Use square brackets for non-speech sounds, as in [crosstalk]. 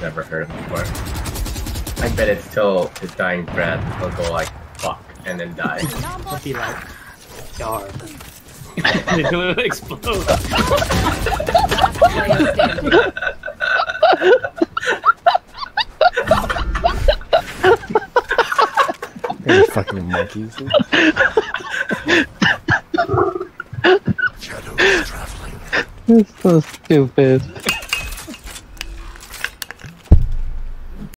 Never heard of before. I bet it's till his dying breath he'll go like fuck and then die. He'll be like, dark. and it'll [laughs] explode. You fucking monkeys. It's so stupid.